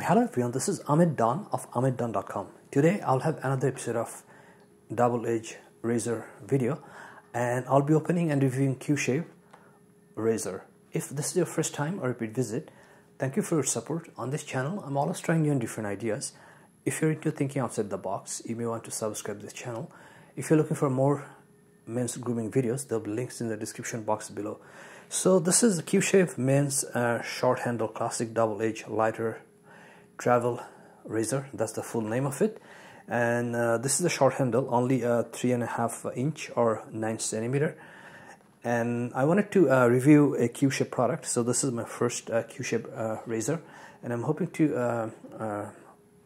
Hello everyone, this is Ahmed Dawn of AhmedDawn.com. Today I'll have another episode of Double Edge Razor video and I'll be opening and reviewing Q-Shave Razor. If this is your first time or repeat visit, thank you for your support on this channel. I'm always trying new and different ideas. If you're into thinking outside the box, you may want to subscribe this channel. If you're looking for more men's grooming videos, there'll be links in the description box below. So this is the Q-Shave men's uh, short handle classic double edge lighter travel razor. That's the full name of it. And uh, this is a short handle, only a three and a half inch or nine centimeter. And I wanted to uh, review a Q-Shave product. So this is my first uh, Q-Shave uh, razor, and I'm hoping to uh,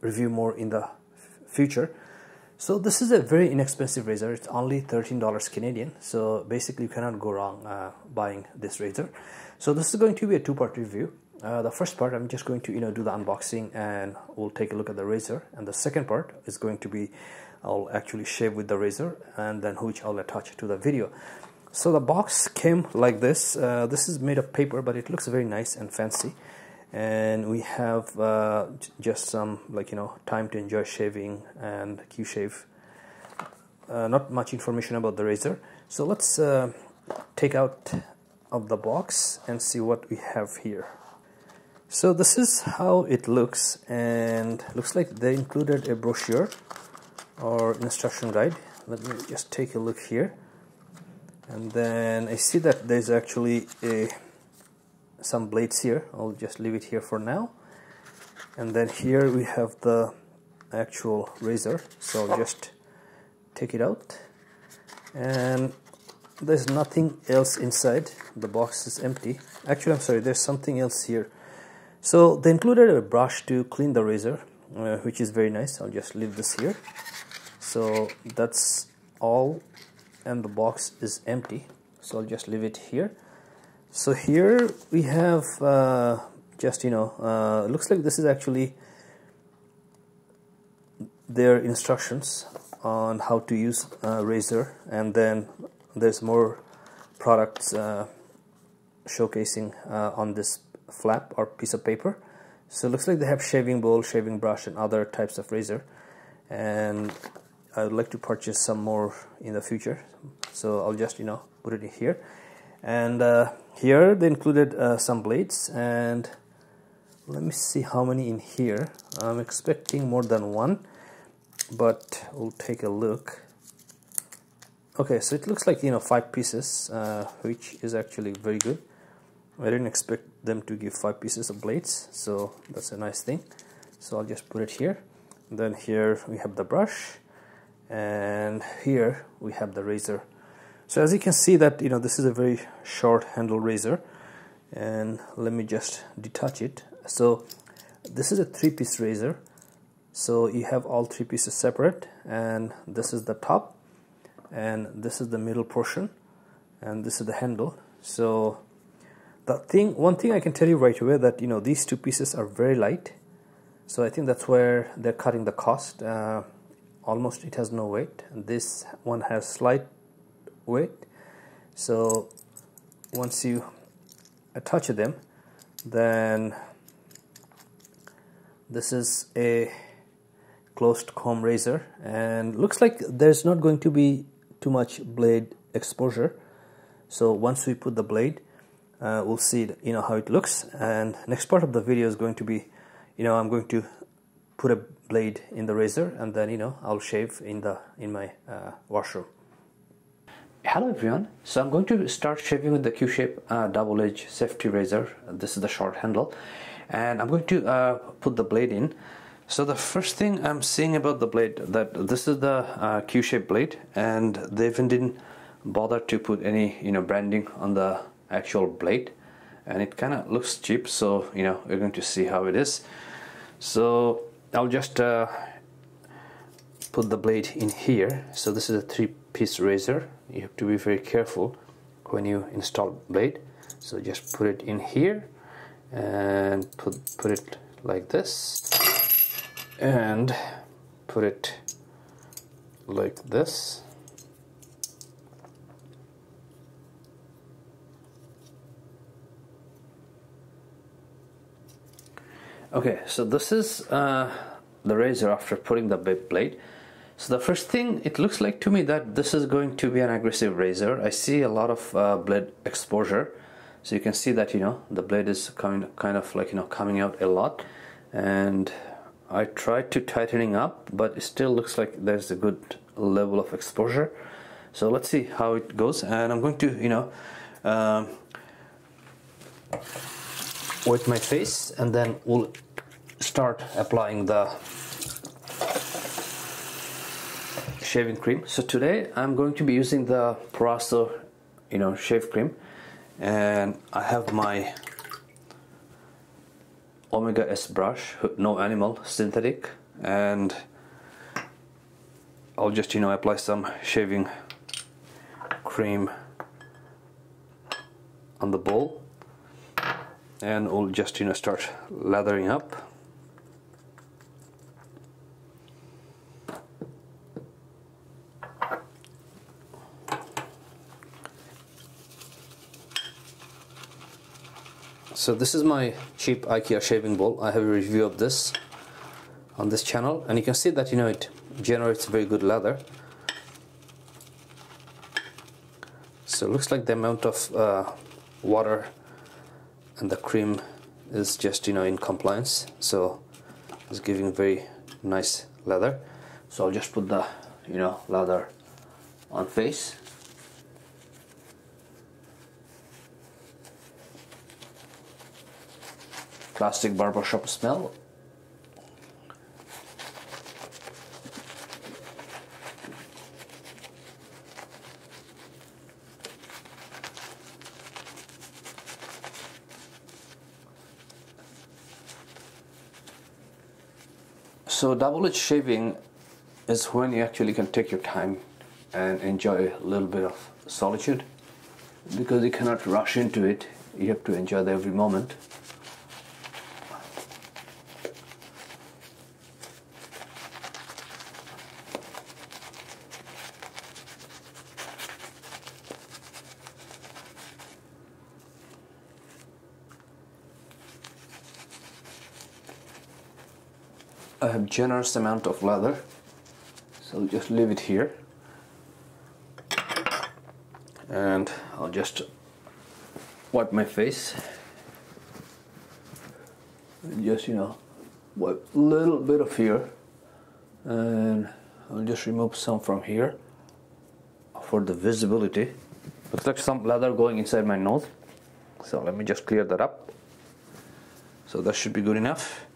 review more in the future. So this is a very inexpensive razor. It's only $13 Canadian. So basically you cannot go wrong uh, buying this razor. So this is going to be a two-part review. Uh, the first part I'm just going to you know do the unboxing and we'll take a look at the razor. And the second part is going to be I'll actually shave with the razor and then which I'll attach to the video. So the box came like this. Uh, this is made of paper but it looks very nice and fancy. And we have uh, just some like you know time to enjoy shaving and Q shave. Uh, not much information about the razor. So let's uh, take out of the box and see what we have here so this is how it looks and looks like they included a brochure or instruction guide. Let me just take a look here. And then I see that there's actually a some blades here. I'll just leave it here for now. And then here we have the actual razor. So I'll just take it out. And there's nothing else inside. The box is empty. Actually I'm sorry there's something else here so they included a brush to clean the razor uh, which is very nice. I'll just leave this here. So that's all and the box is empty. So I'll just leave it here. So here we have uh, just you know uh, looks like this is actually their instructions on how to use uh, razor. And then there's more products uh, showcasing uh, on this flap or piece of paper. So it looks like they have shaving bowl shaving brush and other types of razor. And I would like to purchase some more in the future. So I'll just you know put it in here. And uh, here they included uh, some blades. And let me see how many in here. I'm expecting more than one but we'll take a look. Okay so it looks like you know five pieces uh, which is actually very good. I didn't expect them to give five pieces of blades so that's a nice thing. So I'll just put it here. Then here we have the brush and here we have the razor. So as you can see that you know this is a very short handle razor and let me just detach it. So this is a three-piece razor so you have all three pieces separate and this is the top and this is the middle portion and this is the handle. So the thing one thing I can tell you right away that you know these two pieces are very light. So I think that's where they're cutting the cost. Uh, almost it has no weight. This one has slight weight. So once you attach them then this is a closed comb razor. And looks like there's not going to be too much blade exposure. So once we put the blade uh, we'll see you know how it looks. And next part of the video is going to be you know I'm going to put a blade in the razor and then you know I'll shave in the in my uh, washroom. Hello everyone, so I'm going to start shaving with the Q-Shave uh, double edge safety razor. This is the short handle. And I'm going to uh, put the blade in. So the first thing I'm seeing about the blade that this is the uh, Q-Shave blade. And they even didn't bother to put any you know branding on the actual blade and it kind of looks cheap so you know we're going to see how it is. So I'll just uh, put the blade in here. So this is a three piece razor you have to be very careful when you install blade so just put it in here and put put it like this and put it like this Okay, so this is uh, the razor after putting the blade. So the first thing, it looks like to me that this is going to be an aggressive razor. I see a lot of uh, blade exposure. So you can see that, you know, the blade is coming, kind of like, you know, coming out a lot. And I tried to tightening up, but it still looks like there's a good level of exposure. So let's see how it goes. And I'm going to, you know, um, with my face and then we'll start applying the shaving cream. So today I'm going to be using the Proraso you know shave cream and I have my Omega S brush no animal synthetic and I'll just you know apply some shaving cream on the bowl and we'll just you know start lathering up. So this is my cheap IKEA shaving bowl. I have a review of this on this channel and you can see that you know it generates very good lather. So it looks like the amount of uh, water and the cream is just you know in compliance. So it's giving very nice leather. So I'll just put the you know leather on face. Classic barbershop smell So double edge shaving is when you actually can take your time and enjoy a little bit of solitude. Because you cannot rush into it you have to enjoy every moment I have generous amount of leather. So just leave it here. And I'll just wipe my face. Just you know wipe a little bit of here. And I'll just remove some from here for the visibility. Looks like some leather going inside my nose. So let me just clear that up. So that should be good enough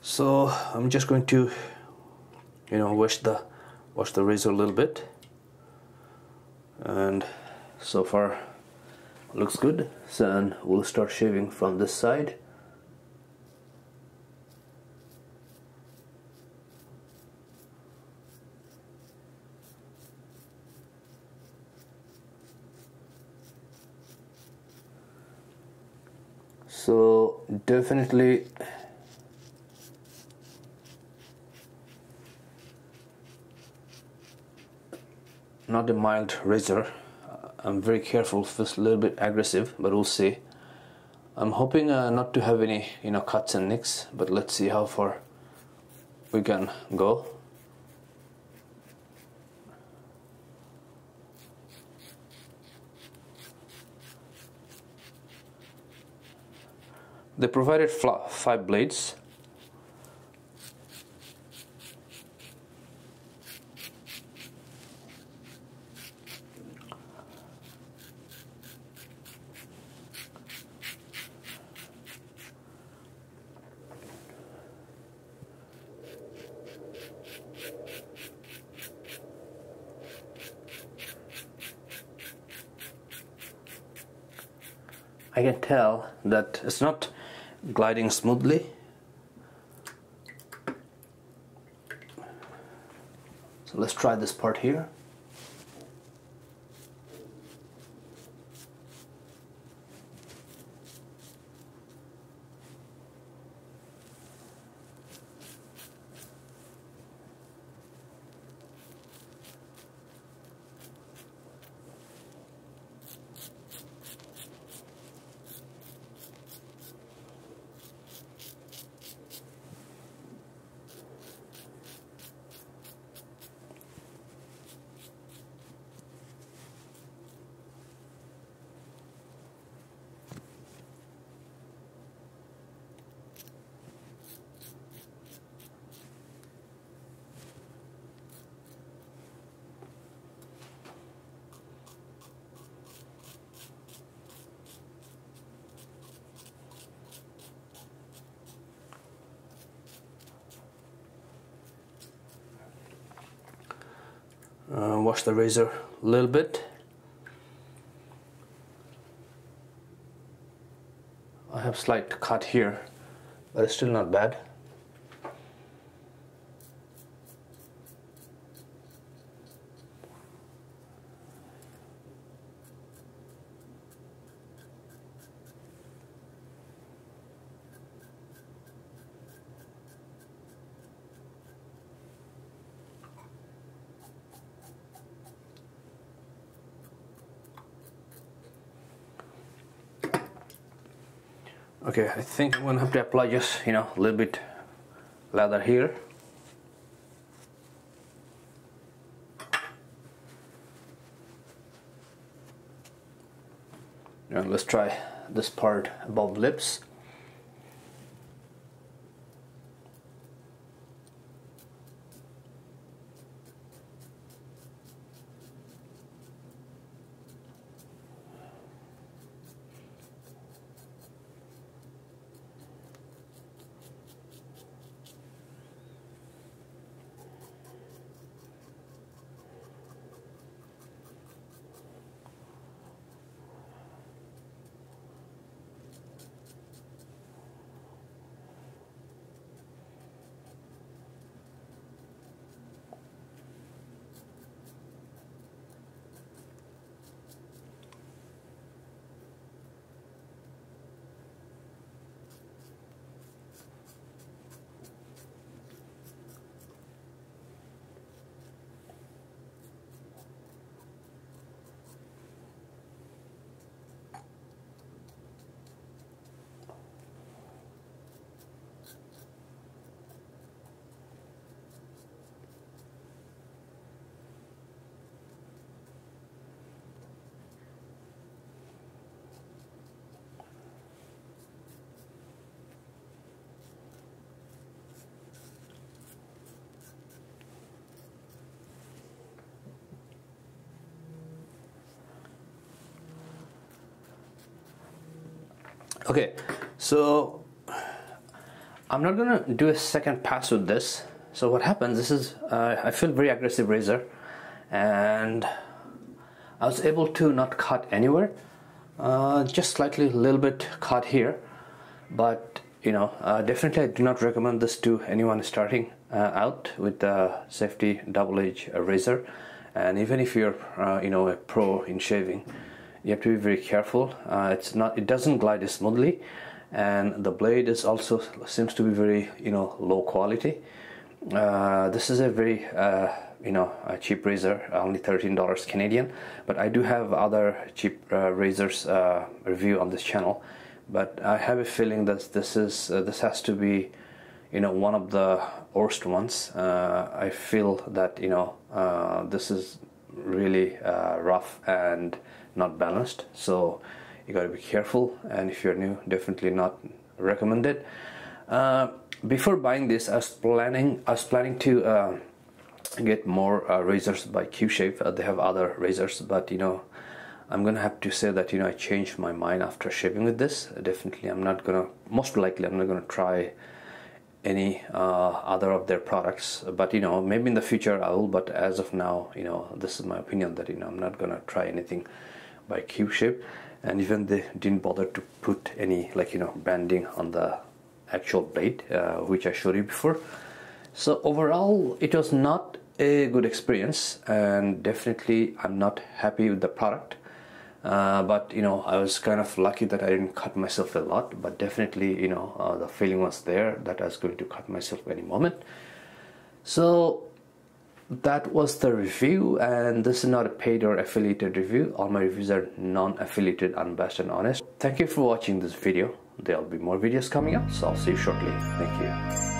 so I'm just going to you know wash the wash the razor a little bit. And so far looks good. So we'll start shaving from this side. So definitely not a mild razor. I'm very careful it's a little bit aggressive but we'll see. I'm hoping uh, not to have any you know cuts and nicks but let's see how far we can go. They provided five blades I can tell that it's not gliding smoothly. So let's try this part here uh, wash the razor a little bit. I have slight cut here but it's still not bad okay I think I'm gonna have to apply just you know a little bit lather here. Now let's try this part above lips okay so I'm not gonna do a second pass with this. So what happens this is uh, I feel very aggressive razor and I was able to not cut anywhere. Uh, just slightly a little bit cut here. But you know uh, definitely I do not recommend this to anyone starting uh, out with the safety double edge razor. And even if you're uh, you know a pro in shaving you have to be very careful. Uh, it's not it doesn't glide smoothly and the blade is also seems to be very you know low quality. Uh, this is a very uh, you know cheap razor only $13 Canadian but I do have other cheap uh, razors uh, review on this channel. But I have a feeling that this is uh, this has to be you know one of the worst ones. I feel that you know this is really rough and not balanced. So you got to be careful and if you're new definitely not recommended uh, before buying this I was planning I was planning to uh, get more uh, razors by Q-Shave uh, they have other razors but you know I'm gonna have to say that you know I changed my mind after shaving with this. Definitely I'm not gonna most likely I'm not gonna try any uh, other of their products. But you know maybe in the future I will but as of now you know this is my opinion that you know I'm not gonna try anything by Q-Shave and even they didn't bother to put any like you know branding on the actual blade uh, which I showed you before. So overall it was not a good experience and definitely I'm not happy with the product uh, but you know I was kind of lucky that I didn't cut myself a lot but definitely you know uh, the feeling was there that I was going to cut myself any moment. So that was the review and this is not a paid or affiliated review. All my reviews are non-affiliated unbiased and honest. Thank you for watching this video. There'll be more videos coming up so i'll see you shortly. Thank you